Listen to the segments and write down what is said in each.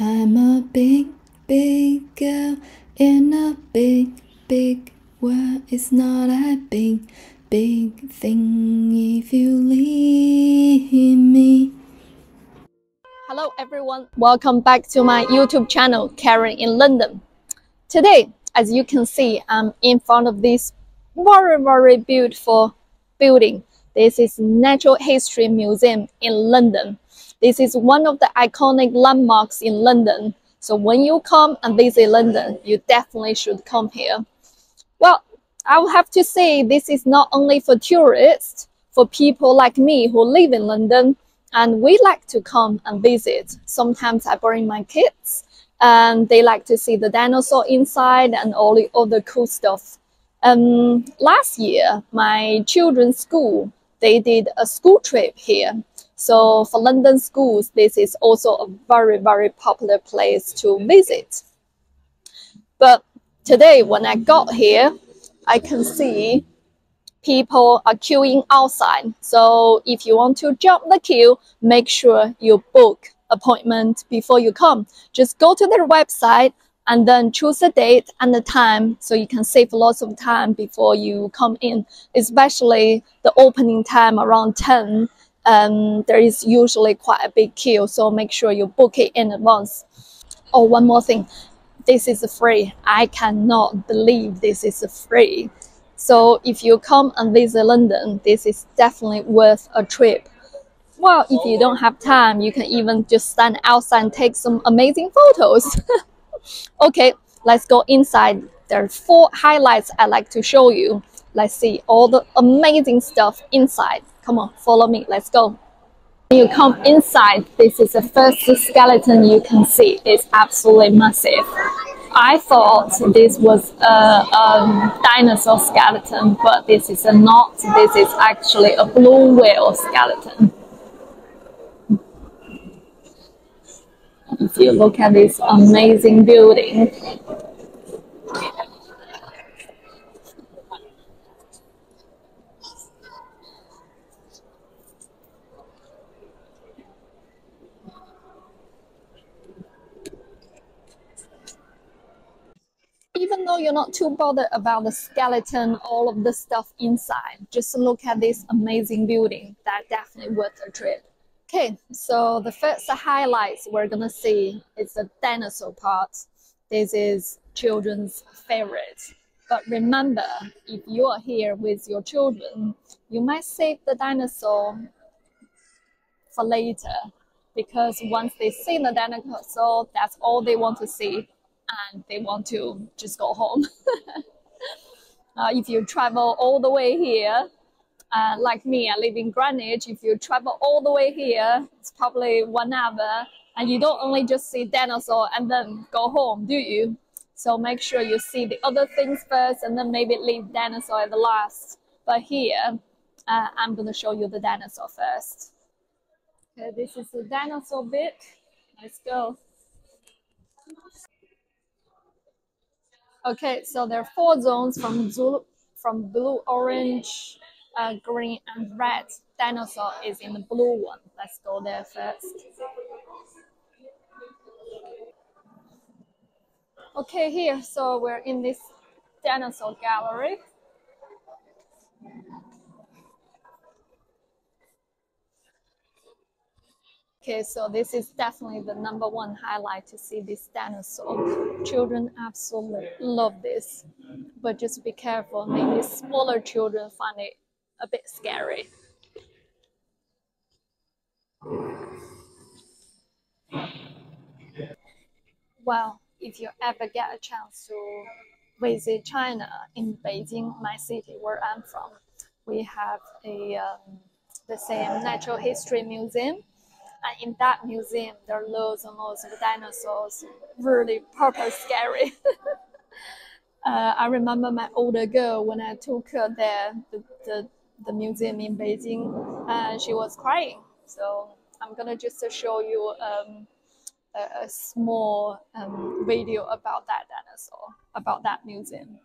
I'm a big, big girl in a big, big world. It's not a big, big thing if you leave me. Hello everyone, welcome back to my YouTube channel, Kerin in London. Today, as you can see, I'm in front of this very, very beautiful building. This is Natural History Museum in London. This is one of the iconic landmarks in London. So when you come and visit London, you definitely should come here. Well, I will have to say this is not only for tourists, for people like me who live in London, and we like to come and visit. Sometimes I bring my kids and they like to see the dinosaur inside and all the other cool stuff. Um, last year, my children's school, they did a school trip here so for London schools, this is also a very, very popular place to visit. But today, when I got here, I can see people are queuing outside. So if you want to jump the queue, make sure you book appointment before you come. Just go to their website and then choose a date and the time so you can save lots of time before you come in, especially the opening time around 10 um, there is usually quite a big queue, so make sure you book it in advance. Oh, one more thing, this is free. I cannot believe this is free. So if you come and visit London, this is definitely worth a trip. Well, if you don't have time, you can even just stand outside and take some amazing photos. okay, let's go inside. There are four highlights I'd like to show you. Let's see all the amazing stuff inside. Come on, follow me. Let's go. When you come inside, this is the first skeleton you can see. It's absolutely massive. I thought this was a, a dinosaur skeleton, but this is a not. This is actually a blue whale skeleton. If you look at this amazing building, even though you're not too bothered about the skeleton, all of the stuff inside, just look at this amazing building. That definitely worth a trip. Okay, so the first highlights we're gonna see is the dinosaur part. This is children's favorite. But remember, if you are here with your children, you might save the dinosaur for later because once they see the dinosaur, that's all they want to see and they want to just go home. uh, if you travel all the way here, uh, like me, I live in Greenwich. If you travel all the way here, it's probably one hour, and you don't only just see dinosaur and then go home, do you? So make sure you see the other things first, and then maybe leave dinosaur at the last. But here, uh, I'm gonna show you the dinosaur first. Okay, this is the dinosaur bit. Let's go. Okay, so there are four zones from Zulu, from blue, orange, uh, green, and red. Dinosaur is in the blue one. Let's go there first. Okay, here, so we're in this dinosaur gallery. Okay, so this is definitely the number one highlight to see this dinosaur. Children absolutely love this, but just be careful. Maybe smaller children find it a bit scary. Well, if you ever get a chance to visit China in Beijing, my city where I'm from, we have a um, the same natural history museum and in that museum, there are loads and loads of dinosaurs, really proper scary. uh, I remember my older girl when I took her there, the, the, the museum in Beijing, and she was crying. So I'm gonna just show you um, a, a, small um, video about that dinosaur, about that museum.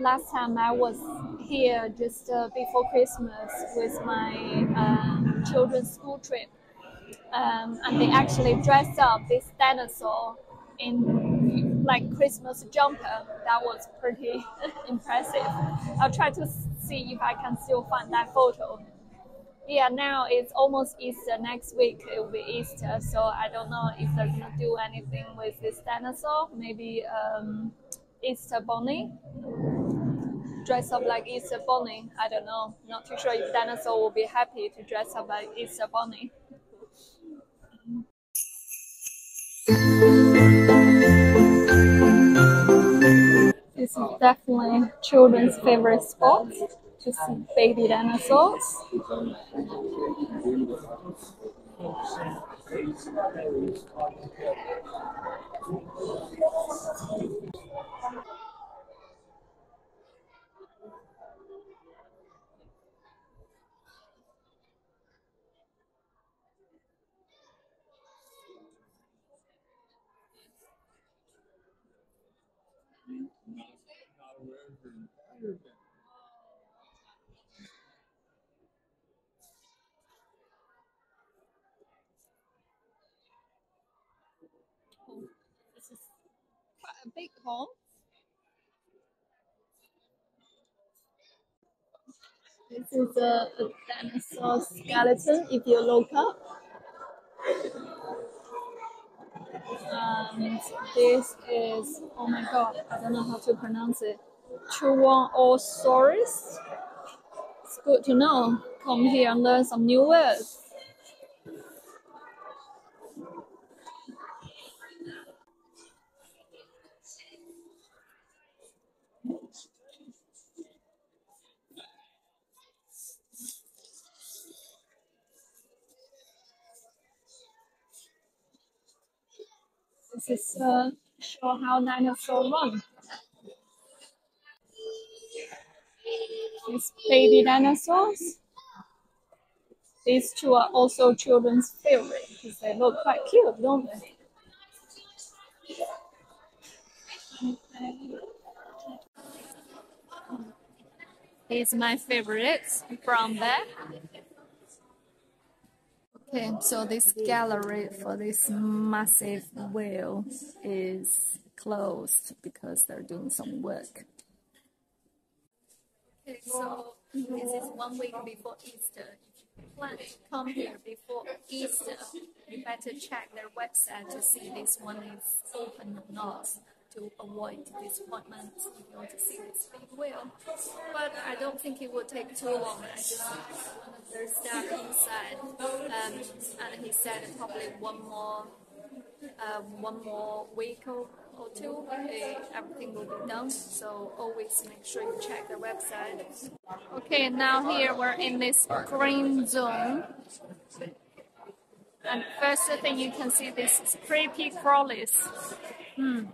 last time I was here just uh, before Christmas with my um, children's school trip, um, and they actually dressed up this dinosaur in like Christmas jumper. That was pretty impressive. I'll try to see if I can still find that photo. Yeah, now it's almost Easter. Next week it will be Easter, so I don't know if they're gonna do anything with this dinosaur. Maybe um, Easter bunny dress up like Easter bunny. I don't know. Not too sure if dinosaur will be happy to dress up like Easter bunny. This is definitely children's favorite spot to see baby dinosaurs. Home. This is a, a dinosaur skeleton if you look up. And this is, oh my god, I don't know how to pronounce it. Chuanosaurus. It's good to know. Come here and learn some new words. This is uh, show how dinosaurs run. These baby dinosaurs. These two are also children's favorite because they look quite cute, don't they? Here's my favorites from there. Okay, so this gallery for this massive whale is closed because they're doing some work. Okay, so this is one week before Easter. If you plan to come here before Easter, you better check their website to see this one is open or not to avoid disappointment if you want to see this big whale. But I don't think it will take too long. I just their staff inside, um, and he said probably one more, uh, one more week or, or two, eh, everything will be done. So always make sure you check the website. Okay, now here we're in this green zone. And first thing you can see this creepy crawlies. Hmm.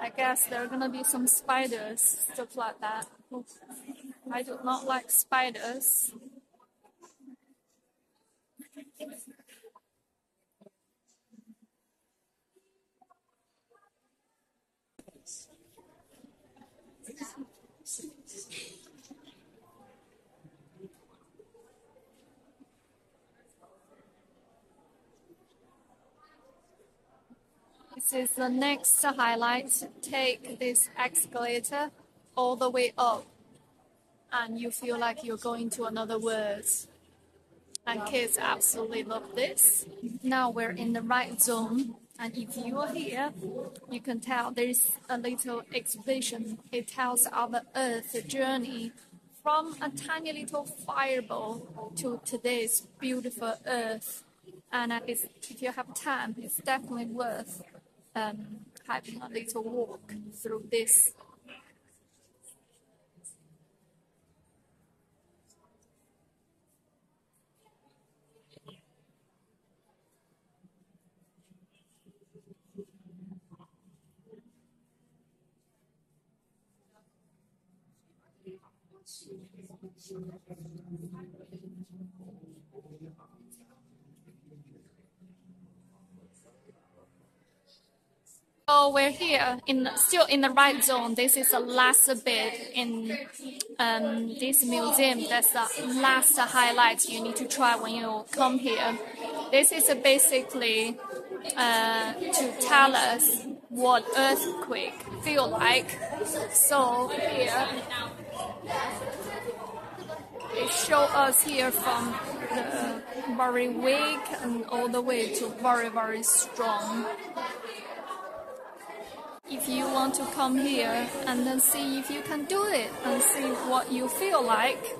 I guess there are gonna be some spiders, stuff like that. I do not like spiders. This is the next highlight. Take this escalator all the way up, and you feel like you're going to another world. And kids absolutely love this. Now we're in the right zone, and if you are here, you can tell there's a little exhibition. It tells our Earth journey from a tiny little fireball to today's beautiful Earth. And if you have time, it's definitely worth um, having a little walk through this. So we're here in still in the right zone. This is the last bit in um, this museum. That's the last highlight you need to try when you come here. This is basically uh, to tell us what earthquake feel like. So here they show us here from the very weak and all the way to very very strong. If you want to come here and then see if you can do it and see what you feel like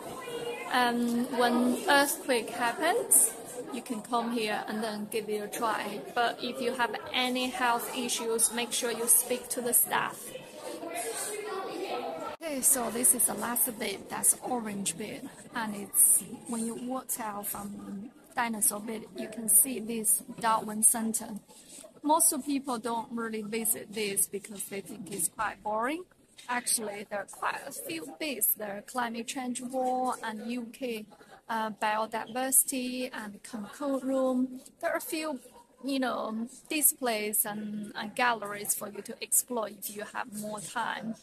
um, when earthquake happens you can come here and then give it a try. But if you have any health issues make sure you speak to the staff okay so this is the last bit that's orange bit and it's when you walk out from dinosaur bit you can see this darwin center most people don't really visit this because they think it's quite boring. Actually, there are quite a few bits. There are climate change war and UK uh, biodiversity and Cancun room. There are a few, you know, displays and, and galleries for you to explore if you have more time.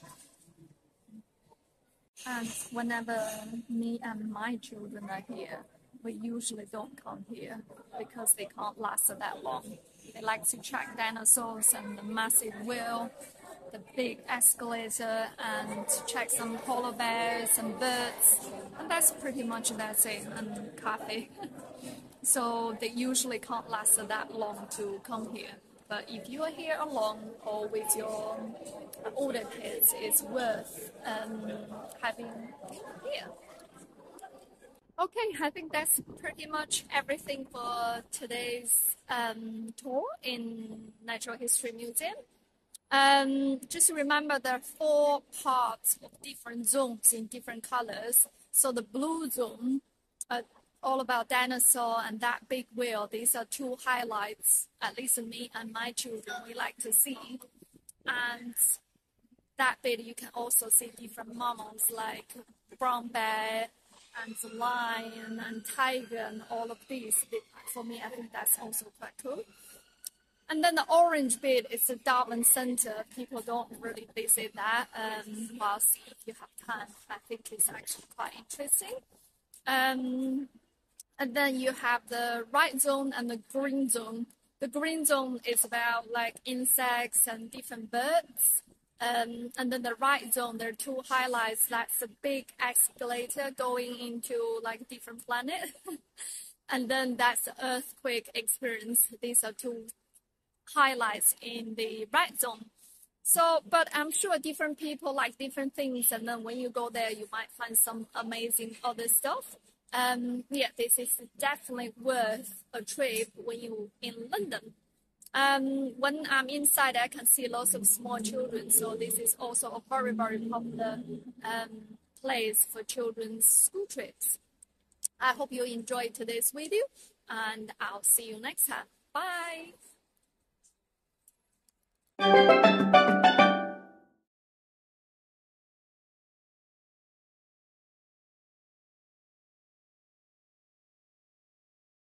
And whenever me and my children are here, we usually don't come here because they can't last that long. They like to track dinosaurs and the massive wheel, the big escalator, and to check some polar bears and birds. And that's pretty much that's it, and coffee. so they usually can't last that long to come here. But if you are here alone or with your older kids, it's worth um, having here. Okay, I think that's pretty much everything for today's um, tour in Natural History Museum. Um, just remember there are four parts of different zones in different colors. So the blue zone, uh, all about dinosaur and that big wheel. these are two highlights, at least me and my children, we like to see. And that bit you can also see different mammals like brown bear, and lion and tiger and all of these. For me, I think that's also quite cool. And then the orange bit is the Darwin Center. People don't really visit that. Um, whilst if you have time, I think it's actually quite interesting. Um, and then you have the right zone and the green zone. The green zone is about like insects and different birds. Um, and then the right zone, there are two highlights. That's a big escalator going into like different planet. and then that's the earthquake experience. These are two highlights in the right zone. So, but I'm sure different people like different things. And then when you go there, you might find some amazing other stuff. Um, yeah, this is definitely worth a trip when you're in London. Um, when I'm inside, I can see lots of small children. So this is also a very, very popular um, place for children's school trips. I hope you enjoyed today's video and I'll see you next time. Bye!